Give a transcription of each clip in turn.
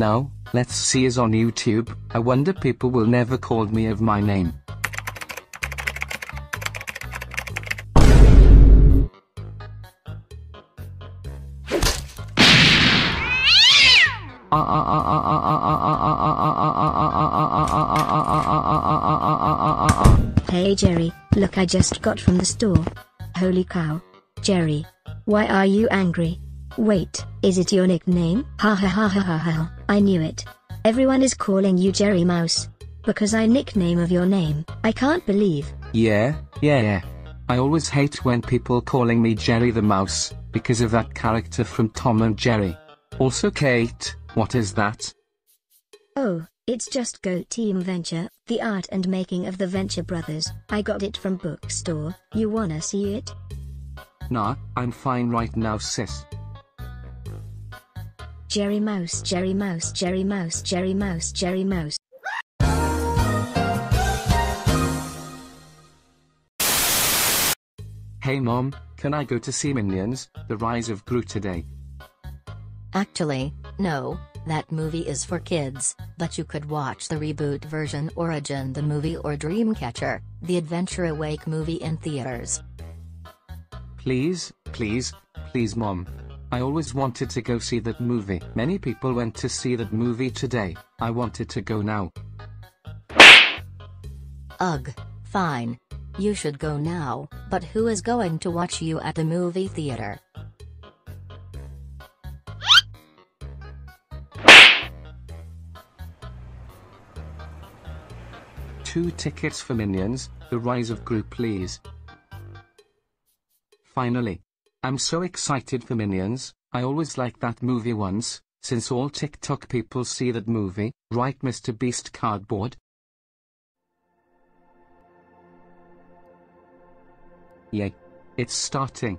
Now, let's see is on YouTube. I wonder people will never call me of my name. Hey Jerry, look I just got from the store. Holy cow. Jerry. Why are you angry? Wait, is it your nickname? Ha ha ha ha ha ha, I knew it. Everyone is calling you Jerry Mouse. Because I nickname of your name, I can't believe. Yeah, yeah, yeah. I always hate when people calling me Jerry the Mouse, because of that character from Tom and Jerry. Also Kate, what is that? Oh, it's just Go Team Venture, the art and making of the Venture Brothers. I got it from bookstore. You wanna see it? Nah, I'm fine right now sis. Jerry Mouse, Jerry Mouse, Jerry Mouse, Jerry Mouse, Jerry Mouse. Hey mom, can I go to see Minions, The Rise of Gru today? Actually, no, that movie is for kids, but you could watch the reboot version Origin the movie or Dreamcatcher, the Adventure Awake movie in theaters. Please, please, please mom. I always wanted to go see that movie. Many people went to see that movie today. I wanted to go now. Ugh, fine. You should go now, but who is going to watch you at the movie theater? Two tickets for Minions, The Rise of Gru please. Finally. I'm so excited for Minions, I always liked that movie once, since all TikTok people see that movie, right Mr. Beast Cardboard? Yay. It's starting.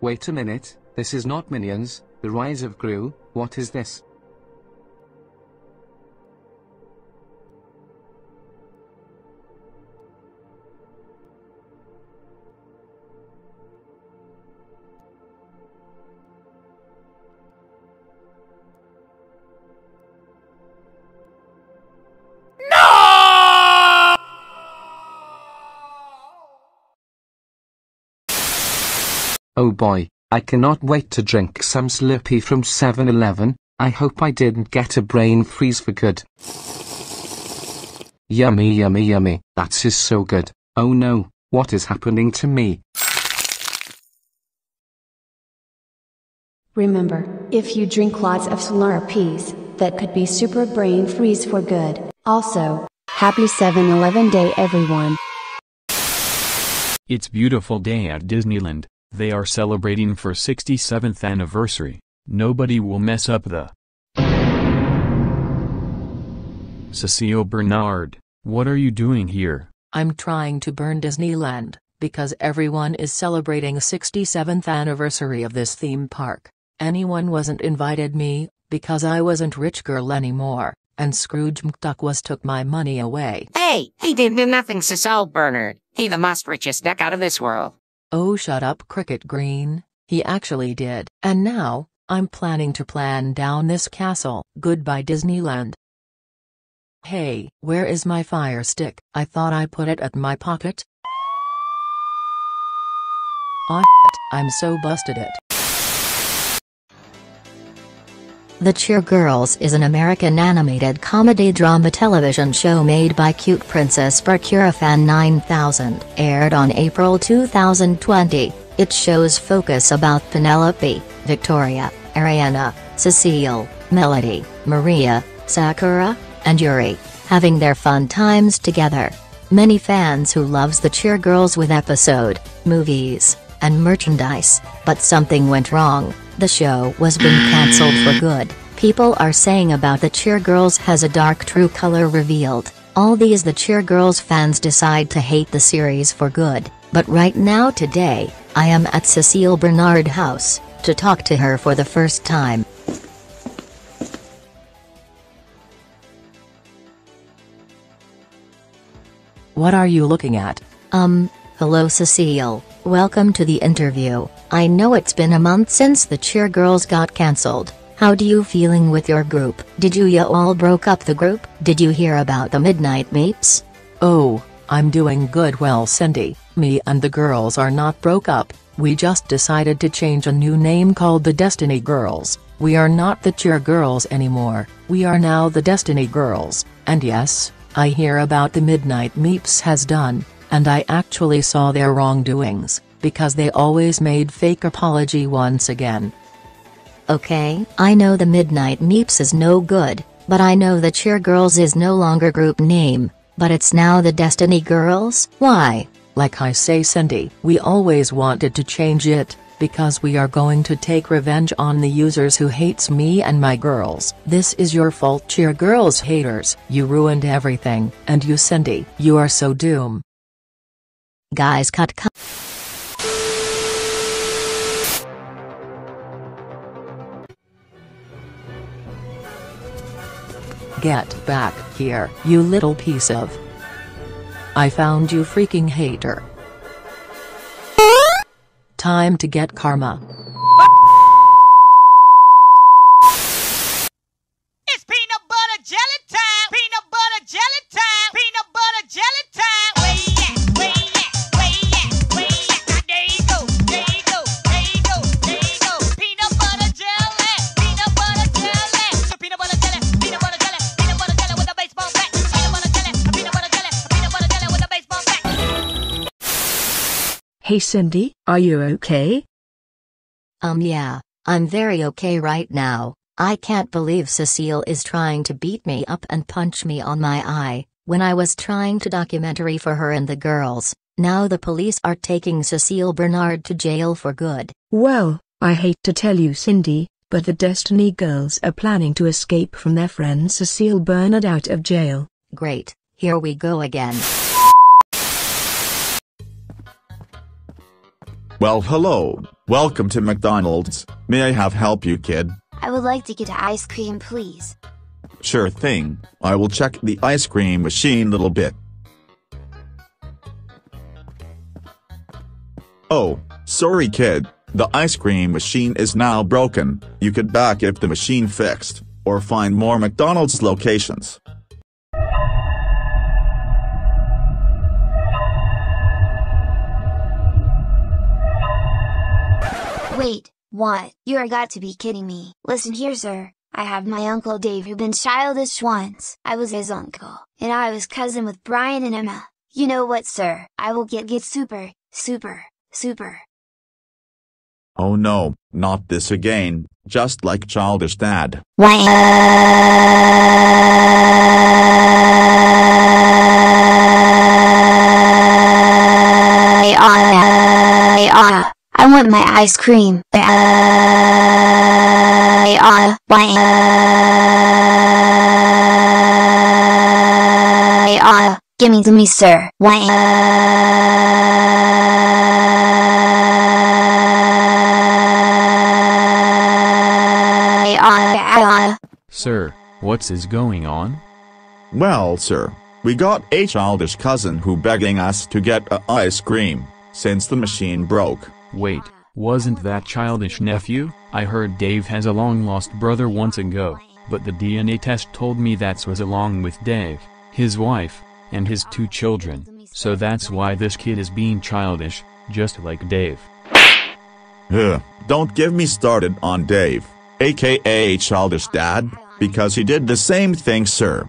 Wait a minute, this is not Minions, The Rise of Gru, what is this? Oh boy, I cannot wait to drink some Slurpee from 7-Eleven, I hope I didn't get a brain freeze for good. Yummy yummy yummy, that is so good, oh no, what is happening to me? Remember, if you drink lots of Slurpees, that could be super brain freeze for good. Also, happy 7-Eleven day everyone. It's beautiful day at Disneyland. They are celebrating for 67th anniversary. Nobody will mess up the Cecile Bernard, what are you doing here? I'm trying to burn Disneyland, because everyone is celebrating 67th anniversary of this theme park. Anyone wasn't invited me, because I wasn't rich girl anymore, and Scrooge McDuck was took my money away. Hey, he didn't do nothing, Cecile Bernard. He the most richest duck out of this world. Oh shut up Cricket Green, he actually did. And now, I'm planning to plan down this castle. Goodbye Disneyland. Hey, where is my fire stick? I thought I put it at my pocket. Ah, Aw I'm so busted it. The Cheer Girls is an American animated comedy drama television show made by Cute Princess Fan 9000. Aired on April 2020, it shows focus about Penelope, Victoria, Ariana, Cecile, Melody, Maria, Sakura, and Yuri, having their fun times together. Many fans who loves the Cheer Girls with episode, movies, and merchandise, but something went wrong. The show was being cancelled for good. People are saying about the Cheer Girls has a dark true color revealed. All these the Cheer Girls fans decide to hate the series for good. But right now today, I am at Cecile Bernard house, to talk to her for the first time. What are you looking at? Um, hello Cecile, welcome to the interview. I know it's been a month since the Cheer Girls got cancelled, How do you feeling with your group? Did you ya all broke up the group? Did you hear about the Midnight Meeps? Oh, I'm doing good well Cindy, me and the girls are not broke up, we just decided to change a new name called the Destiny Girls. We are not the Cheer Girls anymore, we are now the Destiny Girls, and yes, I hear about the Midnight Meeps has done, and I actually saw their wrongdoings, because they always made fake apology once again. Okay, I know the Midnight Meeps is no good, but I know the Cheer Girls is no longer group name, but it's now the Destiny Girls? Why? Like I say Cindy, we always wanted to change it, because we are going to take revenge on the users who hates me and my girls. This is your fault cheer girls haters, you ruined everything, and you Cindy, you are so doom. Guys cut cut. Get back here, you little piece of. I found you freaking hater. Time to get karma. Hey Cindy, are you okay? Um yeah, I'm very okay right now. I can't believe Cecile is trying to beat me up and punch me on my eye, when I was trying to documentary for her and the girls. Now the police are taking Cecile Bernard to jail for good. Well, I hate to tell you Cindy, but the Destiny girls are planning to escape from their friend Cecile Bernard out of jail. Great, here we go again. Well, hello. Welcome to McDonald's. May I have help you, kid? I would like to get ice cream, please. Sure thing. I will check the ice cream machine a little bit. Oh, sorry kid. The ice cream machine is now broken. You could back if the machine fixed, or find more McDonald's locations. Wait, what? You're got to be kidding me. Listen here, sir. I have my uncle Dave who been childish once. I was his uncle, and I was cousin with Brian and Emma. You know what, sir? I will get get super, super, super. Oh no, not this again, just like childish dad. I ice cream. Why? Gimme to me, sir. Why? Sir, what's is going on? Well, sir, we got a childish cousin who begging us to get a ice cream, since the machine broke. Wait, wasn't that childish nephew? I heard Dave has a long-lost brother once ago, but the DNA test told me that was along with Dave, his wife, and his two children, so that's why this kid is being childish, just like Dave. Ugh, don't give me started on Dave, aka childish dad, because he did the same thing sir.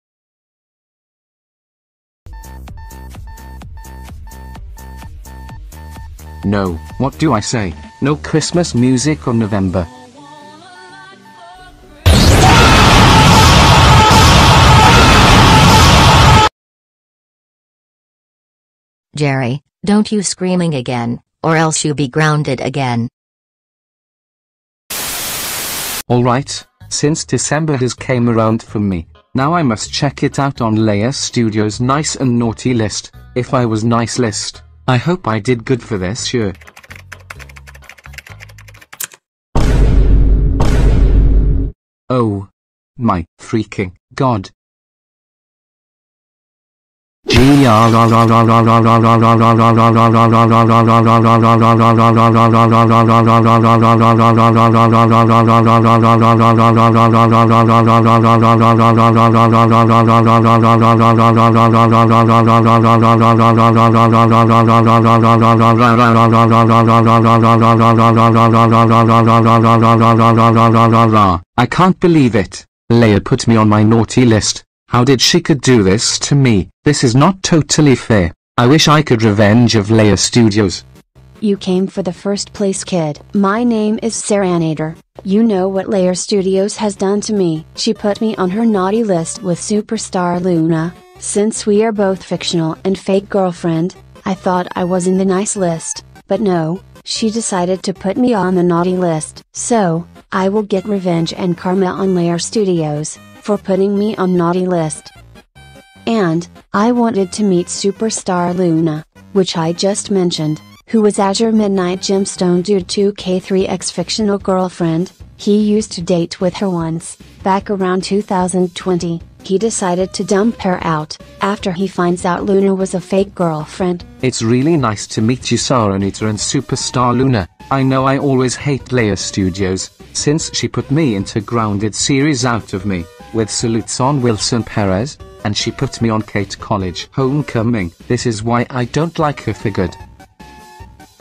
No, what do I say? No Christmas music on November. Jerry, Don't you screaming again, or else you be grounded again. Alright, since December has came around for me, now I must check it out on Laher Studios nice and naughty list, if I was nice list. I hope I did good for this year. Oh. My freaking god. I can't believe it. Laher put me on my naughty list. How did she could do this to me? This is not totally fair. I wish I could revenge of Laher Studios. You came for the first place kid. My name is Seranator. You know what Laher Studios has done to me. She put me on her naughty list with Superstar Luna. Since we are both fictional and fake girlfriend, I thought I was in the nice list, but no, she decided to put me on the naughty list. So, I will get revenge and karma on Laher Studios, for putting me on naughty list. And, I wanted to meet Superstar Luna, which I just mentioned, who was Azure Midnight Gemstone Dude 2K3X fictional girlfriend, he used to date with her once, back around 2020, he decided to dump her out, after he finds out Luna was a fake girlfriend. It's really nice to meet you Saranita and Superstar Luna. I know I always hate Laher Studios, since she put me into Grounded series out of me, with salutes on Wilson Perez, and she put me on Kate College Homecoming. This is why I don't like her for good.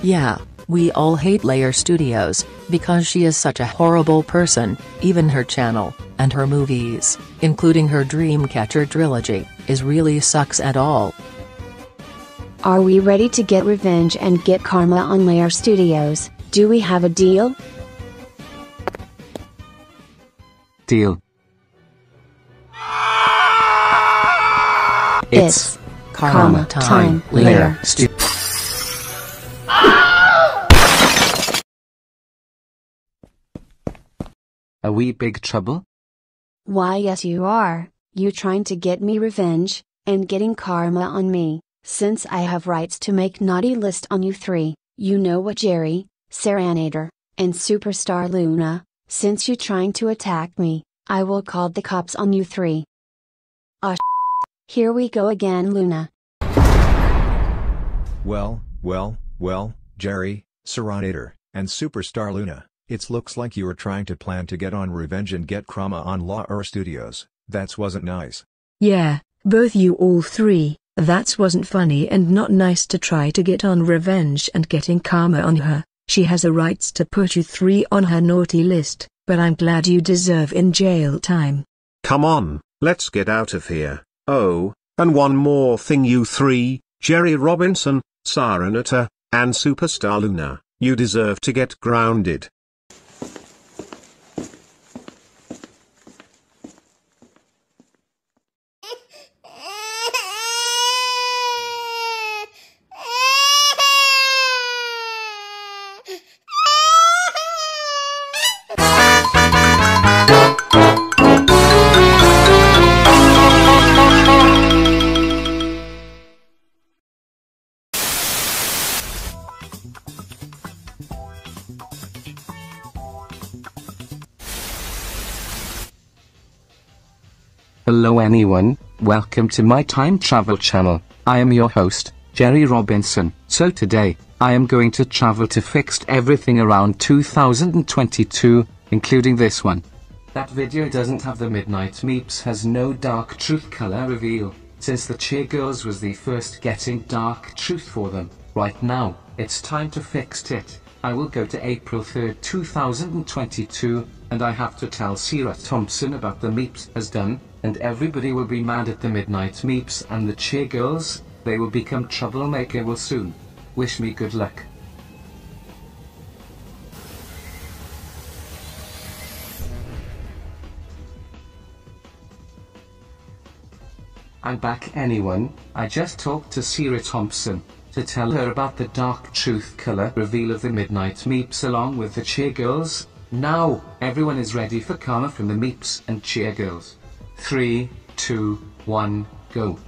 Yeah, we all hate Laher Studios, because she is such a horrible person, even her channel, and her movies, including her Dreamcatcher trilogy, is really sucks at all. Are we ready to get revenge and get karma on Laher Studios? Do we have a deal? Deal. It's karma time, Laher Stu- Are we big trouble? Why yes you are, you trying to get me revenge, and getting karma on me, since I have rights to make naughty list on you three, you know what Jerry, Seranator, and Superstar Luna, since you trying to attack me, I will call the cops on you three. Ah Here we go again Luna. Well, well, well, Jerry, Seranator, and Superstar Luna, it looks like you were trying to plan to get on revenge and get Krama on Laher Studios, that's wasn't nice. Yeah, both you all three, that's wasn't funny and not nice to try to get on revenge and getting karma on her. She has a rights to put you three on her naughty list, but I'm glad you deserve in jail time. Come on, let's get out of here. Oh, and one more thing you three, Jerry Robinson, Saranata, and Superstar Luna, you deserve to get grounded. Anyone, welcome to my time travel channel. I am your host, Jerry Robinson. So today, I am going to travel to fixed everything around 2022, including this one. That video doesn't have the Midnight Meeps has no dark truth color reveal, since the Cheer Girls was the first getting dark truth for them. Right now, it's time to fix it. I will go to April 3rd, 2022, and I have to tell Sarah Thompson about the Meeps has done, and everybody will be mad at the Midnight Meeps and the Cheer Girls, they will become troublemaker will soon. Wish me good luck. I'm back anyone, I just talked to Sarah Thompson. to tell her about the dark truth color reveal of the Midnight Meeps along with the Cheer Girls. Now, everyone is ready for karma from the Meeps and Cheer Girls. 3, 2, 1, go.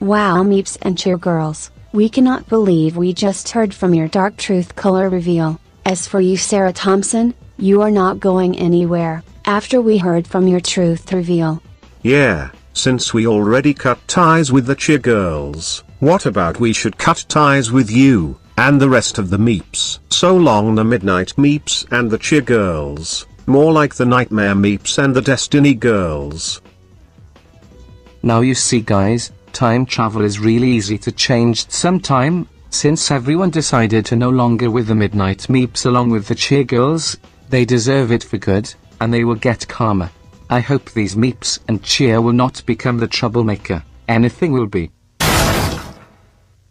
Wow, Meeps and Cheer Girls, we cannot believe we just heard from your Dark Truth color reveal. As for you, Sarah Thompson, you are not going anywhere, after we heard from your truth reveal. Yeah, since we already cut ties with the cheer girls, what about we should cut ties with you, and the rest of the meeps? So long the midnight meeps and the cheer girls, more like the nightmare meeps and the destiny girls. Now you see guys, time travel is really easy to change sometime, since everyone decided to no longer with the Midnight Meeps along with the Cheer Girls, they deserve it for good, and they will get karma. I hope these Meeps and Cheer will not become the troublemaker, anything will be.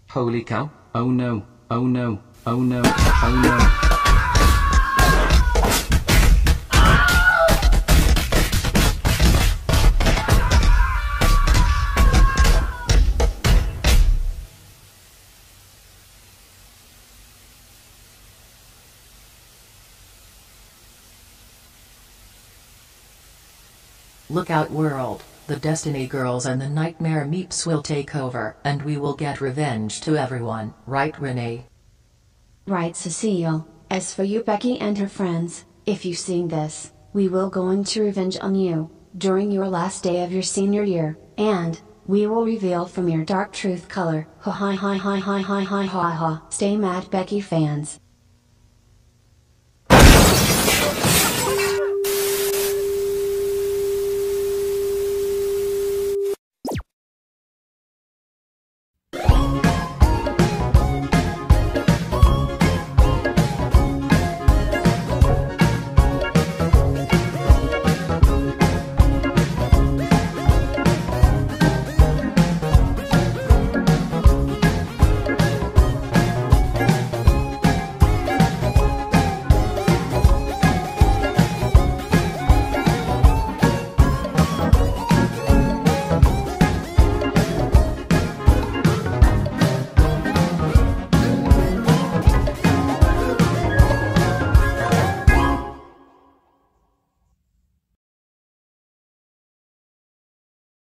Holy cow, oh no, oh no, oh no, oh no. Look out world, the Destiny Girls and the Nightmare Meeps will take over and we will get revenge to everyone, right Renee? Right, Cecile. As for you, Becky and her friends, if you sing this, we will going to revenge on you, during your last day of your senior year, and, we will reveal from your dark truth color. Ha ha ha ha ha ha ha ha. Stay mad Becky fans.